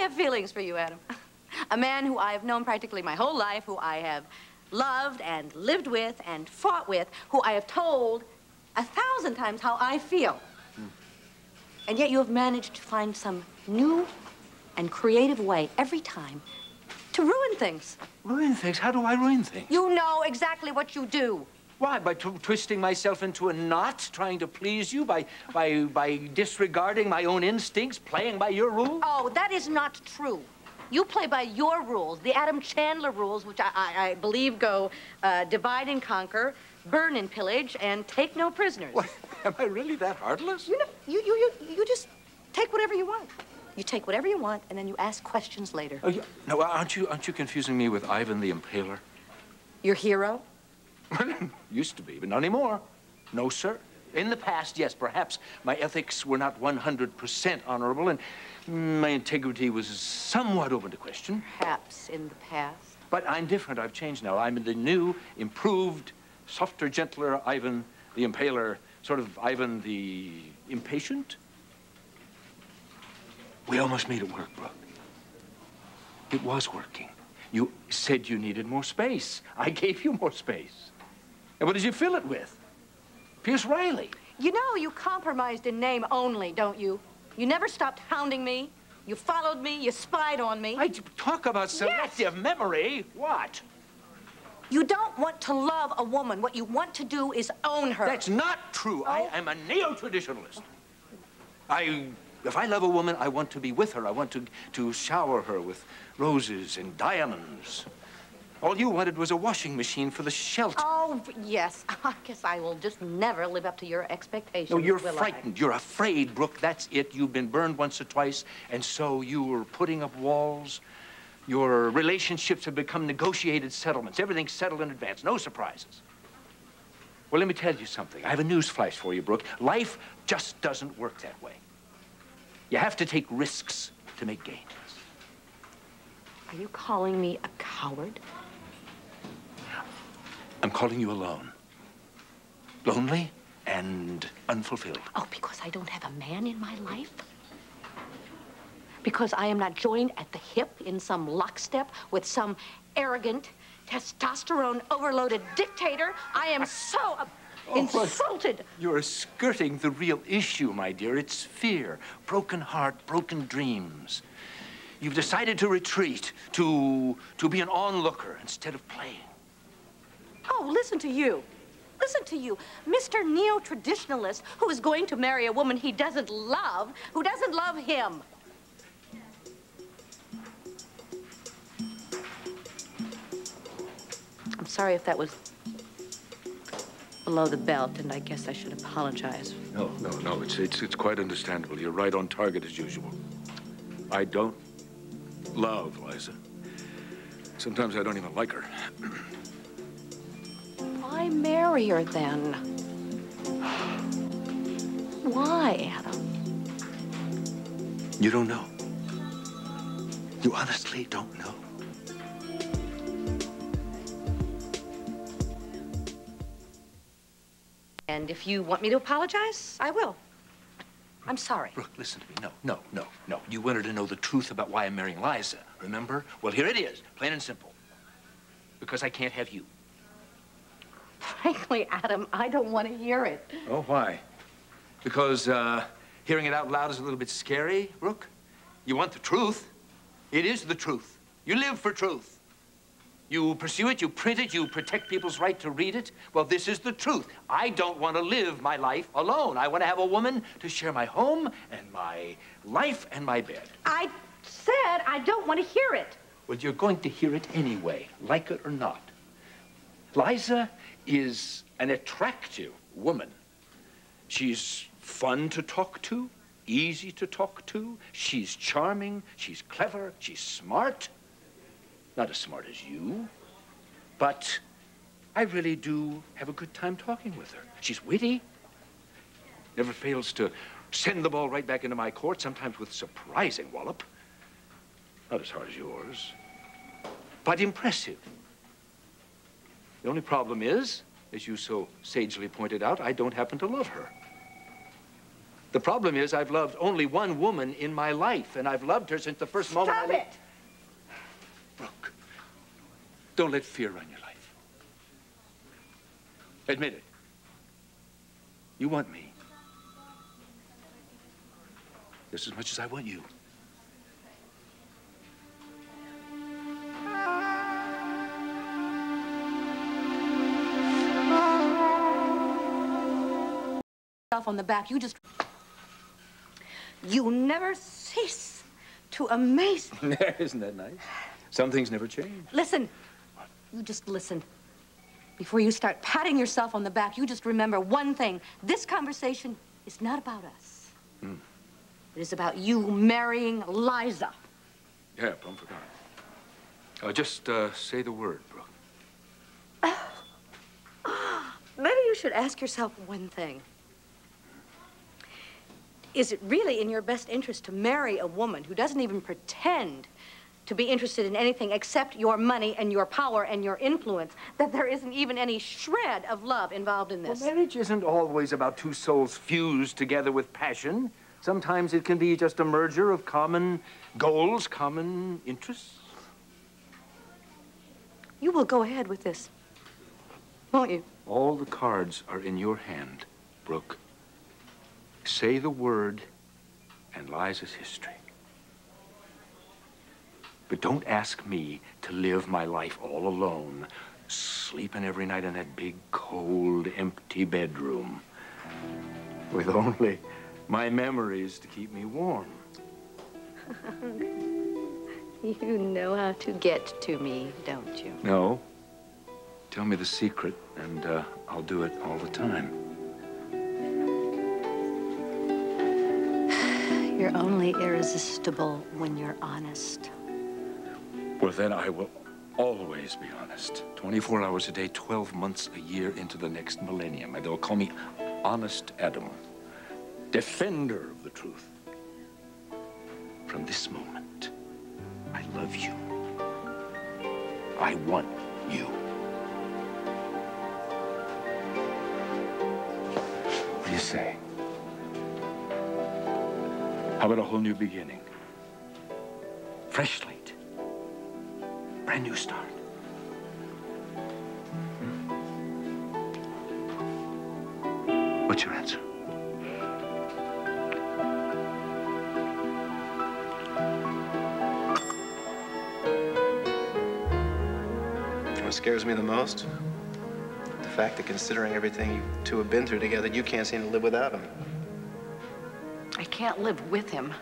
have feelings for you, Adam. A man who I have known practically my whole life, who I have loved and lived with and fought with, who I have told a thousand times how I feel. Hmm. And yet you have managed to find some new and creative way every time to ruin things. Ruin things? How do I ruin things? You know exactly what you do. Why? By twisting myself into a knot, trying to please you, by, by, by disregarding my own instincts, playing by your rules? Oh, that is not true. You play by your rules, the Adam Chandler rules, which I, I, I believe go uh, divide and conquer, burn and pillage, and take no prisoners. What? Am I really that heartless? You know, you, you, you, you just take whatever you want. You take whatever you want, and then you ask questions later. Oh, yeah. No, aren't you, aren't you confusing me with Ivan the Impaler? Your hero? Used to be, but not anymore. No, sir. In the past, yes, perhaps my ethics were not 100% honorable, and my integrity was somewhat open to question. Perhaps in the past. But I'm different. I've changed now. I'm the new, improved, softer, gentler Ivan the Impaler, sort of Ivan the Impatient. We almost made it work, Brooke. It was working. You said you needed more space. I gave you more space. And what did you fill it with? Pierce Riley. You know you compromised in name only, don't you? You never stopped hounding me. You followed me. You spied on me. I talk about selective yes. memory. What? You don't want to love a woman. What you want to do is own her. That's not true. Oh. I am a neo-traditionalist. I if I love a woman, I want to be with her. I want to, to shower her with roses and diamonds. All you wanted was a washing machine for the shelter. Oh, yes. I guess I will just never live up to your expectations. No, you're frightened. I? You're afraid, Brooke. That's it. You've been burned once or twice, and so you are putting up walls. Your relationships have become negotiated settlements. Everything's settled in advance. No surprises. Well, let me tell you something. I have a news flash for you, Brooke. Life just doesn't work that way. You have to take risks to make gains. Are you calling me a coward? I'm calling you alone. Lonely and unfulfilled. Oh, because I don't have a man in my life? Because I am not joined at the hip in some lockstep with some arrogant, testosterone-overloaded dictator? I am so... Oh, Insulted. You're skirting the real issue, my dear. It's fear, broken heart, broken dreams. You've decided to retreat, to, to be an onlooker instead of playing. Oh, listen to you. Listen to you, Mr. Neo-traditionalist who is going to marry a woman he doesn't love, who doesn't love him. I'm sorry if that was below the belt, and I guess I should apologize. No, no, no. It's, it's, it's quite understandable. You're right on target as usual. I don't love Liza. Sometimes I don't even like her. Why marry her then? Why, Adam? You don't know. You honestly don't know. And if you want me to apologize, I will. I'm sorry. Brooke, listen to me. No, no, no, no. You wanted to know the truth about why I'm marrying Liza, remember? Well, here it is, plain and simple. Because I can't have you. Frankly, Adam, I don't want to hear it. Oh, why? Because uh, hearing it out loud is a little bit scary, Brooke? You want the truth. It is the truth. You live for truth. You pursue it, you print it, you protect people's right to read it. Well, this is the truth. I don't want to live my life alone. I want to have a woman to share my home and my life and my bed. I said I don't want to hear it. Well, you're going to hear it anyway, like it or not. Liza is an attractive woman. She's fun to talk to, easy to talk to. She's charming, she's clever, she's smart. Not as smart as you, but I really do have a good time talking with her. She's witty, never fails to send the ball right back into my court, sometimes with surprising wallop. Not as hard as yours, but impressive. The only problem is, as you so sagely pointed out, I don't happen to love her. The problem is I've loved only one woman in my life, and I've loved her since the first moment Stop I... it! Brooke, don't let fear run your life. Admit it. You want me. Just as much as I want you. On the back. You just... You never cease to amaze me. Isn't that nice? Some things never change. Listen. You just listen. Before you start patting yourself on the back, you just remember one thing. This conversation is not about us. Hmm. It is about you marrying Liza. Yeah, plumb forgot. Uh, just uh, say the word, Brooke. Maybe you should ask yourself one thing. Is it really in your best interest to marry a woman who doesn't even pretend to be interested in anything except your money and your power and your influence, that there isn't even any shred of love involved in this? Well, marriage isn't always about two souls fused together with passion. Sometimes it can be just a merger of common goals, common interests. You will go ahead with this, won't you? All the cards are in your hand, Brooke. Say the word and Liza's history. But don't ask me to live my life all alone, sleeping every night in that big, cold, empty bedroom with only my memories to keep me warm. you know how to get to me, don't you? No. Tell me the secret, and uh, I'll do it all the time. You're only irresistible when you're honest. Well, then I will always be honest. 24 hours a day, 12 months a year into the next millennium. And they'll call me Honest Adam, defender of the truth. From this moment, I love you. I want you. How about a whole new beginning? Fresh slate. Brand new start. What's your answer? What scares me the most? The fact that considering everything you two have been through together, you can't seem to live without him. I can't live with him.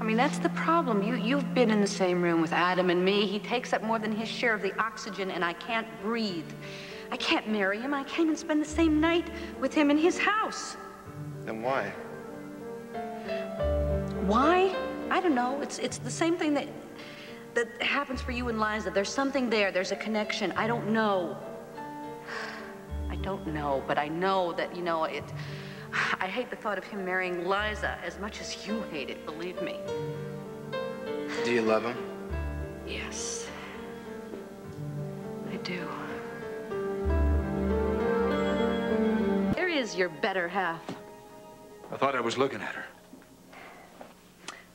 I mean, that's the problem. You, you've been in the same room with Adam and me. He takes up more than his share of the oxygen, and I can't breathe. I can't marry him. I can't even spend the same night with him in his house. Then why? Why? I don't know. It's, it's the same thing that, that happens for you and Liza. There's something there. There's a connection. I don't know. I don't know, but I know that, you know, it... I hate the thought of him marrying Liza as much as you hate it, believe me. Do you love him? Yes. I do. There is your better half. I thought I was looking at her.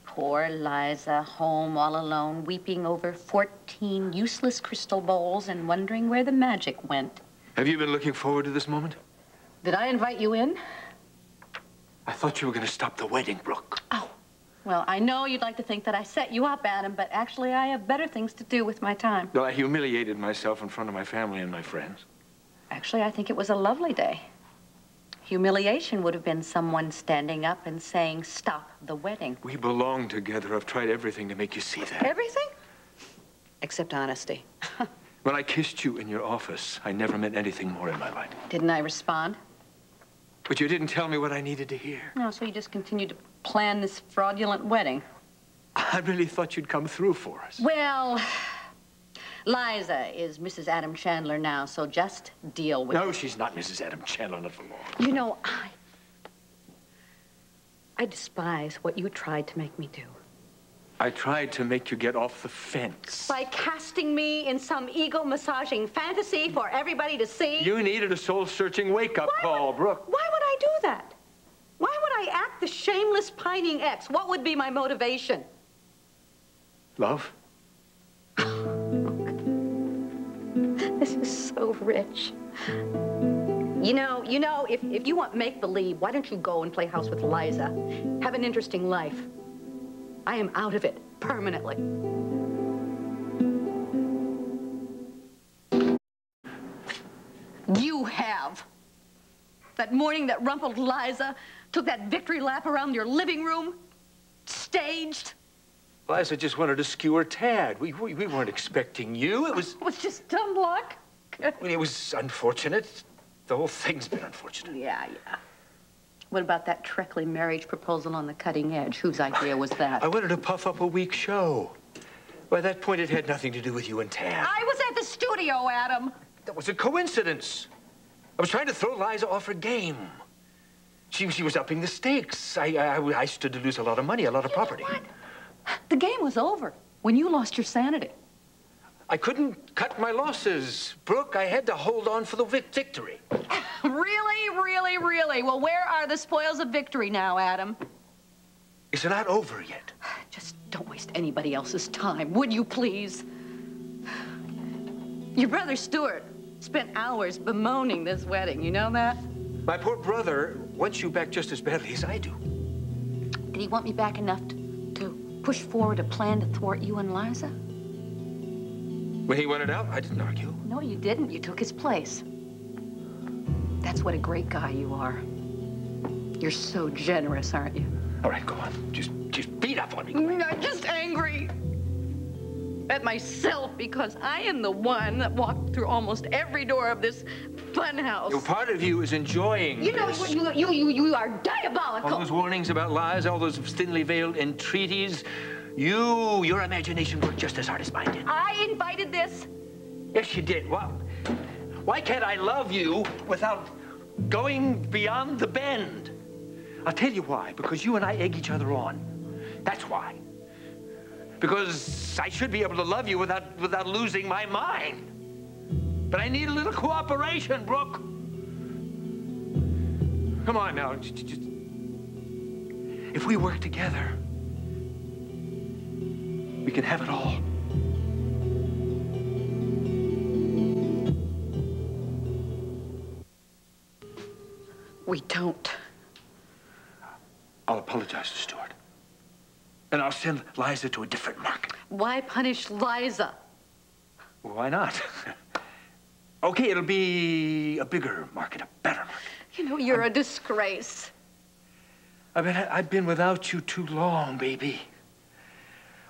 Poor Liza, home all alone, weeping over 14 useless crystal bowls and wondering where the magic went. Have you been looking forward to this moment? Did I invite you in? I thought you were going to stop the wedding, Brooke. Oh, well, I know you'd like to think that I set you up, Adam, but actually I have better things to do with my time. Well, I humiliated myself in front of my family and my friends. Actually, I think it was a lovely day. Humiliation would have been someone standing up and saying, stop the wedding. We belong together. I've tried everything to make you see that. Everything? Except honesty. when I kissed you in your office, I never meant anything more in my life. Didn't I respond? But you didn't tell me what I needed to hear. No, so you just continued to plan this fraudulent wedding. I really thought you'd come through for us. Well, Liza is Mrs. Adam Chandler now, so just deal with no, it. she's not Mrs. Adam Chandler, not for long. You know, I... I despise what you tried to make me do. I tried to make you get off the fence. By casting me in some ego-massaging fantasy for everybody to see? You needed a soul-searching wake-up call, would, Brooke. Why would I do that? Why would I act the shameless, pining ex? What would be my motivation? Love? This is so rich. You know, you know, if, if you want make-believe, why don't you go and play house with Liza? Have an interesting life. I am out of it permanently. You have. That morning that rumpled Liza took that victory lap around your living room, staged. Liza just wanted to skewer Tad. We, we, we weren't expecting you. It was, It was just dumb luck. I mean, it was unfortunate. The whole thing's been unfortunate. Yeah, yeah. What about that Treckley marriage proposal on the cutting edge? Whose idea was that? I wanted to puff up a weak show. By that point, it had nothing to do with you and Tad. I was at the studio, Adam. That was a coincidence. I was trying to throw Liza off her game. She, she was upping the stakes. I, I, I stood to lose a lot of money, a lot of property. What? The game was over when you lost your sanity. I couldn't cut my losses. Brooke, I had to hold on for the vic- victory. Really, really, really? Well, where are the spoils of victory now, Adam? It's not over yet. Just don't waste anybody else's time, would you please? Your brother Stuart spent hours bemoaning this wedding. You know that? My poor brother wants you back just as badly as I do. Did he want me back enough to, to push forward a plan to thwart you and Liza? When he wanted out, I didn't argue. No, you didn't. You took his place. That's what a great guy you are. You're so generous, aren't you? All right, go on. Just, just beat up on me. Mm, I'm just angry at myself because I am the one that walked through almost every door of this funhouse. You know, part of you is enjoying You know, this. you, you, you, you are diabolical. All those warnings about lies, all those thinly veiled entreaties. You, your imagination worked just as hard as mine did. I invited this. Yes, you did. Well, why can't I love you without going beyond the bend? I'll tell you why. Because you and I egg each other on. That's why. Because I should be able to love you without, without losing my mind. But I need a little cooperation, Brooke. Come on now. Just, just- if we work together, we can have it all. We don't. I'll apologize to Stuart. And I'll send Liza to a different market. Why punish Liza? Well, why not? okay, it'll be a bigger market, a better market. You know, you're a disgrace. I've been, I've been without you too long, baby.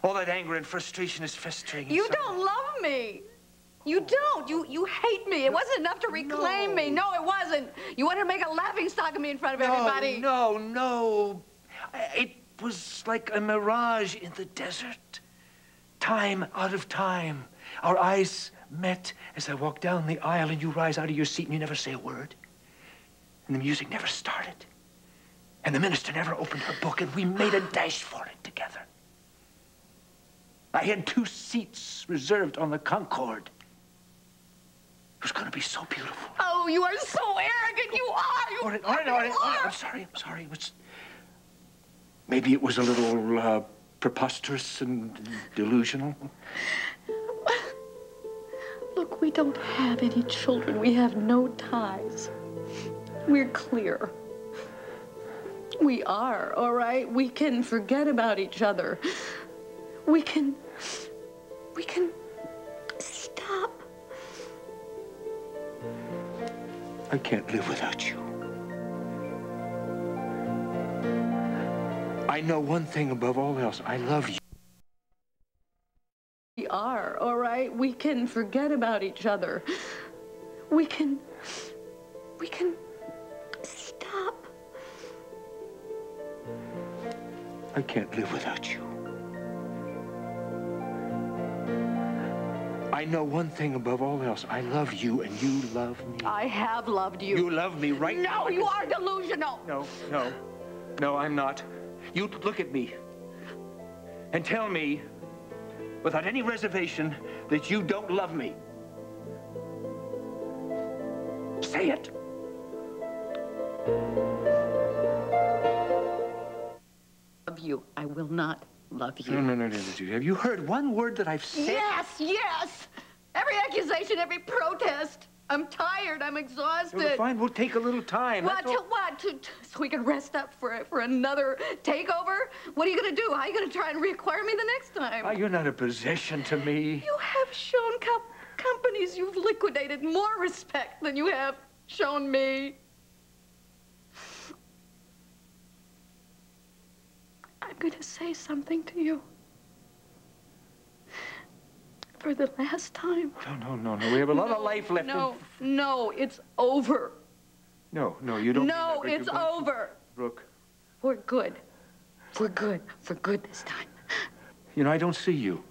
All that anger and frustration is festering. You inside. don't love me. You don't. You you hate me. It wasn't enough to reclaim me. No, it wasn't. You wanted to make a laughing stock of me in front of everybody. No, no. It was like a mirage in the desert. Time out of time. Our eyes met as I walked down the aisle, and you rise out of your seat and you never say a word. And the music never started. And the minister never opened her book, and we made a dash for it together. I had two seats reserved on the Concorde. It was going to be so beautiful. Oh, you are so arrogant. You are. You All right, all right, all right, all right. I'm sorry, I'm sorry. It was... Maybe it was a little uh, preposterous and delusional. Look, we don't have any children. We have no ties. We're clear. We are, all right? We can forget about each other. We can. We can stop. I can't live without you. I know one thing above all else. I love you. We are, all right? We can forget about each other. We can. We can stop. I can't live without you. I know one thing above all else. I love you and you love me. I have loved you. You love me right now. no, you are delusional. No, no, no, I'm not. You look at me and tell me, without any reservation, that you don't love me. Say it. love you. I will not love you. No, no, no, no, no. Have you heard one word that I've said? Yes, yes. Every accusation, every protest. I'm tired. I'm exhausted. Well, fine. We'll take a little time. What? To, what? To, so we can rest up for for another takeover? What are you going to do? How are you going to try and reacquire me the next time? Ah, you're not a possession to me. You have shown com- companies you've liquidated more respect than you have shown me. Going to say something to you. For the last time. No, no, no, no. We have a lot of life left. in- No, no, it's over. No, no, you don't. No, it's You're going to- over. Brooke, For good. For good. For good this time. you know, I don't see you.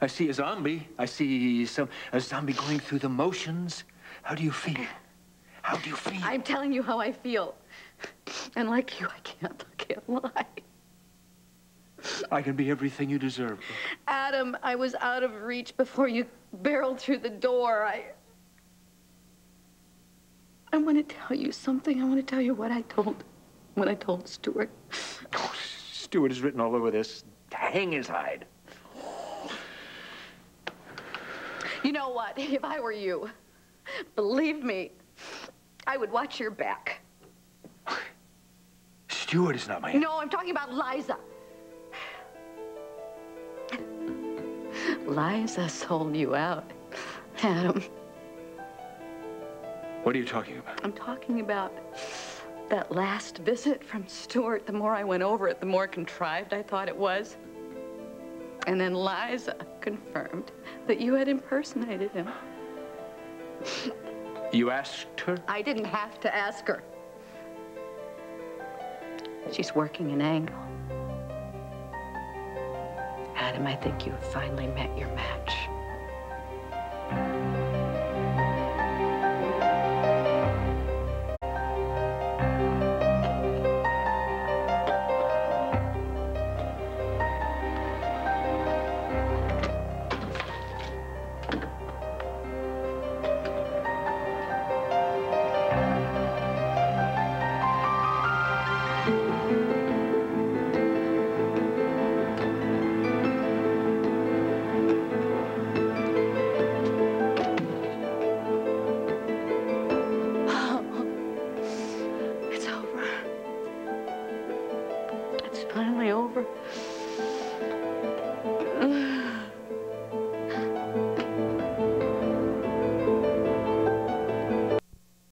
I see a zombie. I see some a zombie going through the motions. How do you feel? How do you feel? I'm telling you how I feel. And like you, I can't, I can't lie. I can be everything you deserve. Adam, I was out of reach before you barreled through the door. I. I want to tell you something. I want to tell you what I told. What I told Stuart. Oh, Stuart has written all over this. Hang his hide. You know what? If I were you, believe me, I would watch your back. Stuart is not my. No, I'm talking about Liza. Liza sold you out, Adam. What are you talking about? I'm talking about that last visit from Stuart. The more I went over it, the more contrived I thought it was. And then Liza confirmed that you had impersonated him. You asked her? I didn't have to ask her. She's working an angle. Adam, I think you've finally met your match.